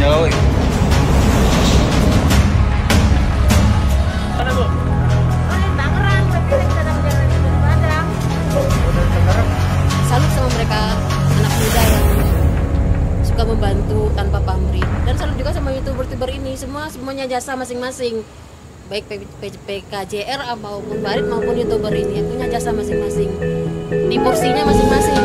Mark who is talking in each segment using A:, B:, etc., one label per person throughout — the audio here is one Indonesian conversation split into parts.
A: Tinjalawi.
B: Mana bu?
C: Oh, di Tangerang, tapi sedang jalan di Padang. Salut sama mereka anak muda yang suka membantu tanpa pamrih dan salut juga sama youtuber-youtuber ini semua semuanya jasa masing-masing baik PKJR maupun Barit maupun youtuber ini punya jasa masing-masing di porsinya masing-masing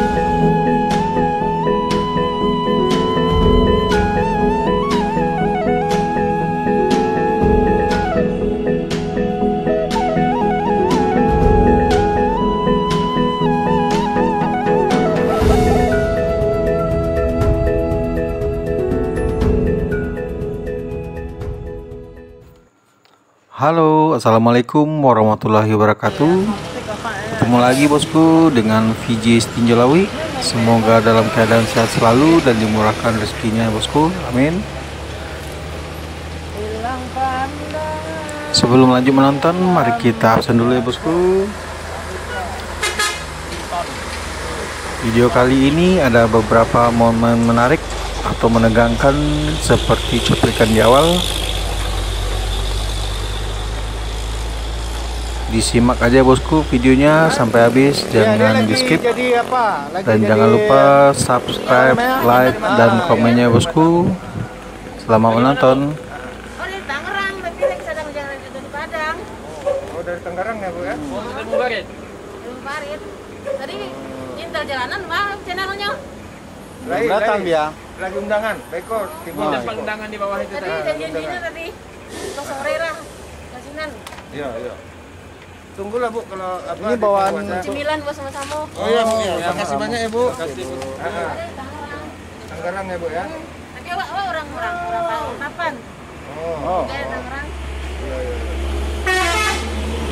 A: Halo, assalamualaikum warahmatullahi wabarakatuh. Ketemu lagi bosku dengan VJ Tinjalawi. Semoga dalam keadaan sehat selalu dan dimurahkan rezekinya bosku. Amin. Sebelum lanjut menonton, mari kita absen dulu ya bosku. Video kali ini ada beberapa momen menarik atau menegangkan seperti cuplikan di awal disimak aja bosku videonya sampai habis jangan di skip dan jangan lupa subscribe like dan komennya bosku selamat menonton
C: oh
D: Oh dari Tangerang ya bu ya?
B: Oh, Barit.
C: Barit tadi jalanan mah channelnya
D: Lagi,
E: datang
D: lagi.
E: dia.
D: Lagi undangan, Beko, Timur.
B: Ini depan undangan di bawah itu
C: tadi
B: tadi.
C: janjinya tadi ke sore lah kasinan
D: Iya iya. Tunggulah bu kalau apa?
E: Ini bawaan
C: cemilan buat sama-sama
D: Oh iya bu, ya.
B: Ya,
D: Makasih banyak ya bu.
B: Kasih bu.
C: Tangerang
D: ya bu ya?
C: tapi awak awak orang orang orang kapan
D: Oh.
E: Oh,
C: dari Tangerang
D: Iya iya.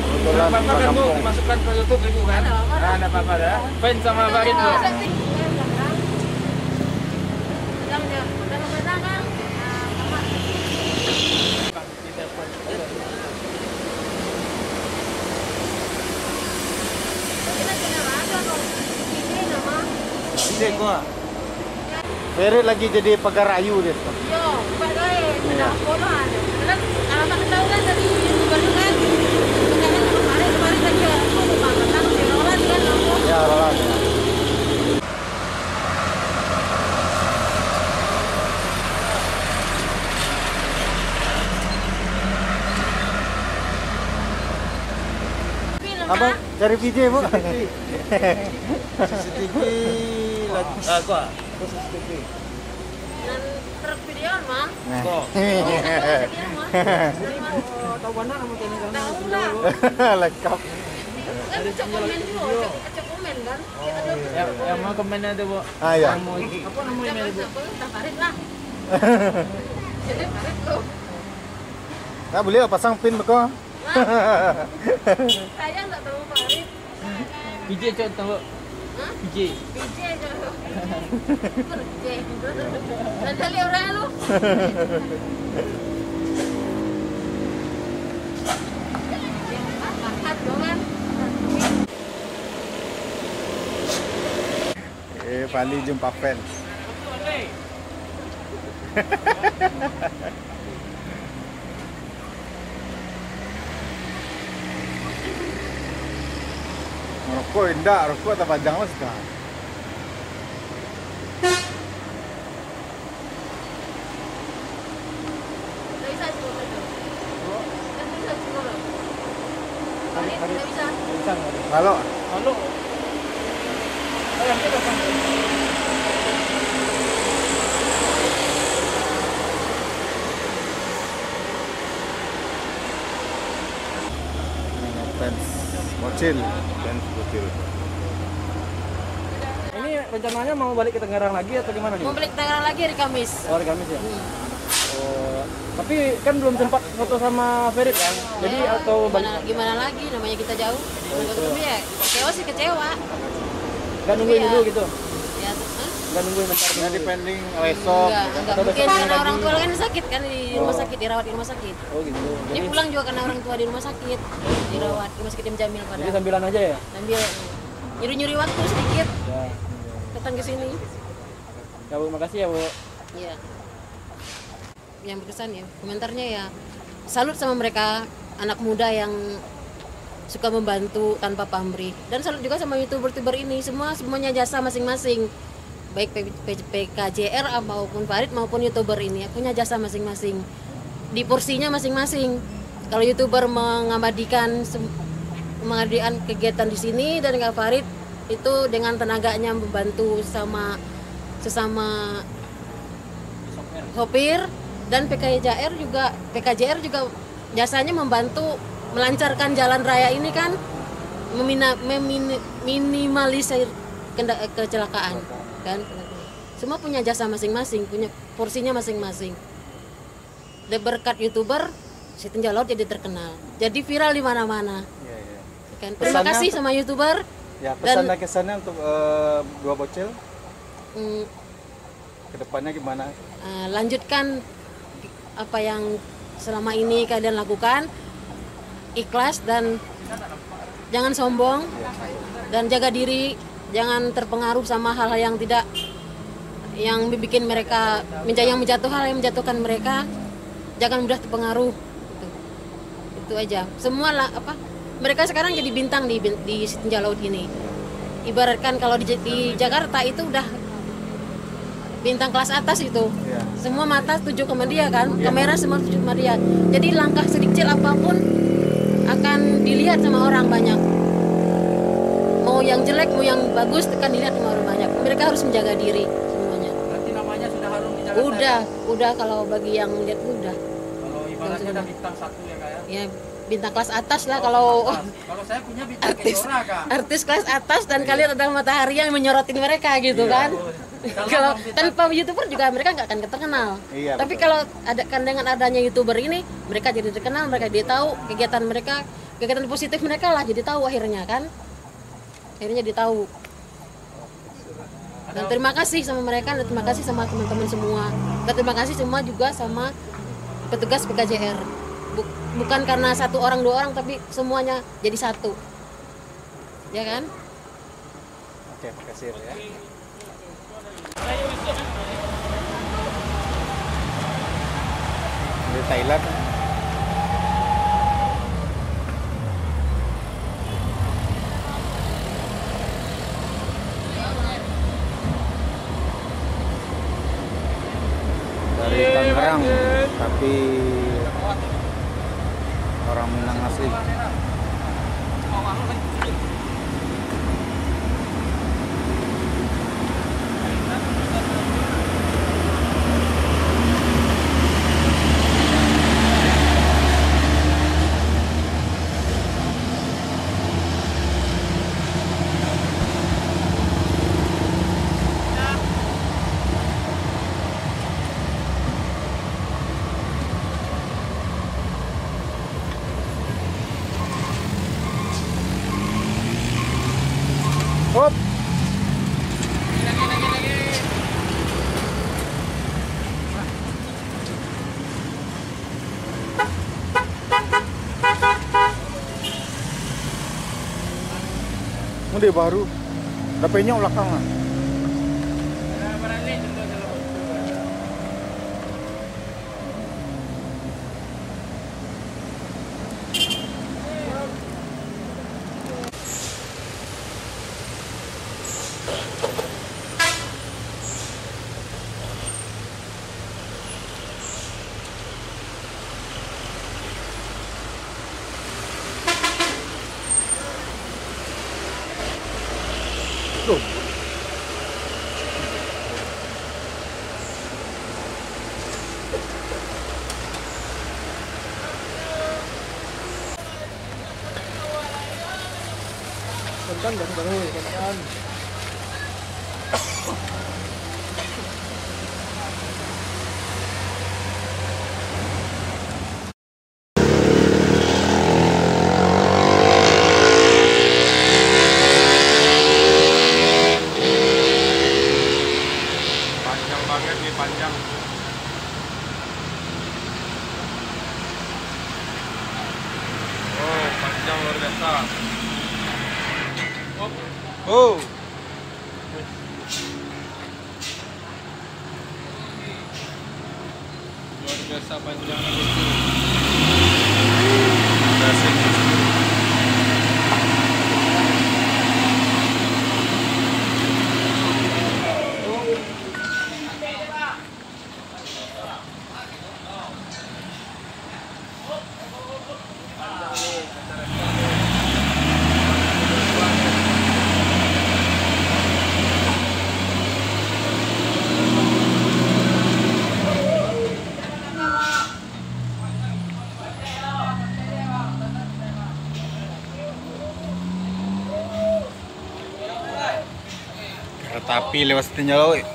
E: kebetulan
B: Apa kan bu? Dimasukkan ke YouTube ibu kan?
C: ada apa
D: Ah, ada apa-apa dah.
B: Fans sama Barit bu.
C: kan Nah, ini
D: gua.
E: Ferit lagi jadi pagar ayu dia.
C: yo tak tahu kan dari kan kemarin kemarin lagi kan
E: Ya, ya. Abang
C: kan
E: cari VJ, Bu.
D: CCTV lagi. Ah gua.
C: dan truk video mah
E: Nah.
C: mah
B: Tahu mana kamu tanya kamu?
C: tahu lah
E: Lengkap.
C: kan cek komen juga komen kan ada
B: Yang mau komen ada bu.
E: Ah ya.
B: Apa namanya ibu?
C: siapa tak tarik lah. Jadi tarik lo.
E: Nah, boleh pasang pin beko.
C: Saya nggak tahu tarik.
B: PJ cok tahu.
C: Hah?
B: PJ.
C: PJ. Kerja. Dan kali orang lu. Kan.
E: Eh, Fali jumpa fans. Rokok indah, rokok tak panjang lah sekarang. Kalau
B: Halo. Ayam kita kan.
E: fans bocil, bocil.
B: Ini rencananya mau balik ke Tangerang lagi atau gimana nih?
C: Mau balik Tangerang lagi hari Kamis.
B: Oh, hari Kamis ya. Oh, tapi kan belum sempat foto sama Ferit kan. Jadi
C: Ya,
B: atau balik
C: gimana, gimana lagi namanya kita jauh. Ketemu ya. Kecewa sih kecewa.
B: Gak nungguin
C: Iya.
B: dulu gitu.
C: Ya, hah?
B: Gak nungguin bentar
E: Nah,
B: dulu.
E: depending besok.
C: Enggak, enggak
B: Atau
C: mungkin karena
B: lagi.
C: orang tua kan sakit kan di rumah sakit, dirawat di rumah sakit.
B: Oh gitu.
C: Ini
B: Jadi,
C: pulang juga karena orang tua di rumah sakit, dirawat di rumah sakit Im Jamil pada
B: jadi sambilan aja ya.
C: sambil nyuri-nyuri waktu sedikit
B: Ya.
C: datang ke sini.
B: Ya Bu, makasih ya Bu.
C: Iya. yang berkesan ya komentarnya ya salut sama mereka anak muda yang suka membantu tanpa pamrih dan salut juga sama youtuber-youtuber ini semua semuanya jasa masing-masing baik PKJR maupun Farid maupun youtuber ini. Punya jasa masing-masing. Di porsinya masing-masing. Kalau youtuber mengabadikan mengadakan kegiatan di sini dan Kak Farid itu dengan tenaganya membantu sama sesama sopir dan PKJR juga PKJR juga jasanya membantu melancarkan jalan raya ini kan memina, memini- minimalisir kenda- kecelakaan kan? Semua punya jasa masing-masing punya porsinya masing-masing. Dan berkat youtuber si Laut jadi terkenal. Jadi viral di mana-mana.
E: Iya, iya.
C: kan? Terima
E: Pesannya
C: kasih sama youtuber.
E: Ya, pesan dan kesannya untuk eh, dua bocil.
C: Hmm,
E: ke depannya gimana?
C: eh, lanjutkan apa yang selama ini kalian lakukan. Ikhlas dan jangan sombong. Dan jaga diri jangan terpengaruh sama hal-hal yang tidak yang bikin mereka yang menjatuh hal yang menjatuhkan mereka jangan mudah terpengaruh itu, itu aja. Semua lah apa mereka sekarang jadi bintang di di Tinjau Laut ini ibaratkan kalau di, di Jakarta itu udah bintang kelas atas itu.
E: Iya.
C: semua mata tuju ke dia kan kamera semua tuju ke dia. Jadi langkah sedikit apa pun akan dilihat sama orang banyak yang jelek mau yang bagus akan dilihat sama orang banyak mereka harus menjaga diri semuanya
B: Berarti namanya sudah harum di Jakarta.
C: udah udah kalau bagi yang lihat udah
B: Kalau ibaratnya udah bintang satu ya kak ya.
C: ya bintang kelas atas lah kalau
B: Pas. Kalau saya punya bintang
C: artis
B: Kejora kak.
C: artis kelas atas dan kalian adalah matahari yang menyorotin mereka gitu kan kalau tanpa youtuber juga mereka nggak akan terkenal
E: Iya,
C: tapi
E: betul.
C: kalau ada kan dengan adanya youtuber ini mereka jadi terkenal mereka jadi tahu kegiatan mereka kegiatan positif mereka lah jadi tahu akhirnya kan akhirnya jadi tahu. Dan terima kasih sama mereka dan terima kasih sama teman-teman semua. Dan terima kasih semua juga sama petugas PKJR Bu- bukan karena satu orang dua orang tapi semuanya jadi satu. Ya kan?
E: Oke, makasih ya. Dari Thailand. Dari Tangerang, tapi orang Minang asli. Mudah baru. Dapatnya belakang lah.
B: Konten baru baru konten.
D: Banget nih panjang. Oh, panjang luar biasa.
E: Oh. Kereta api lewat Tinjalawi.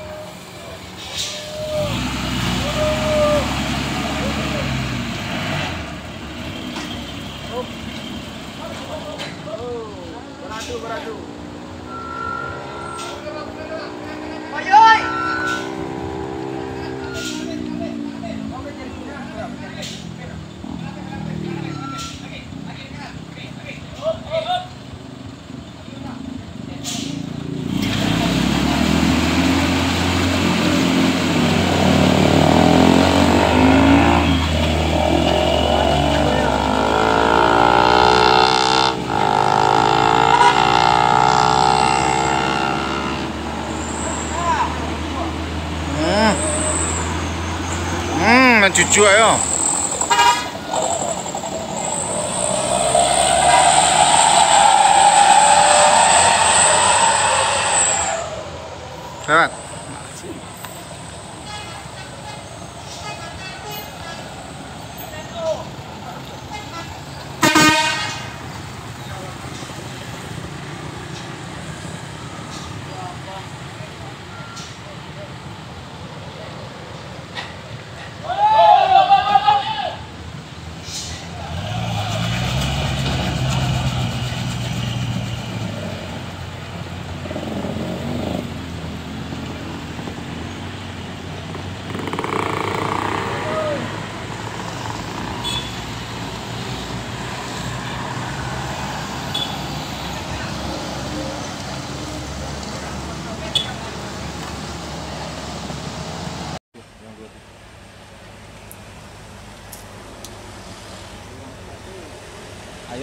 E: Hmm, cucu ayo. Sehat.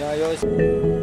E: Ayos.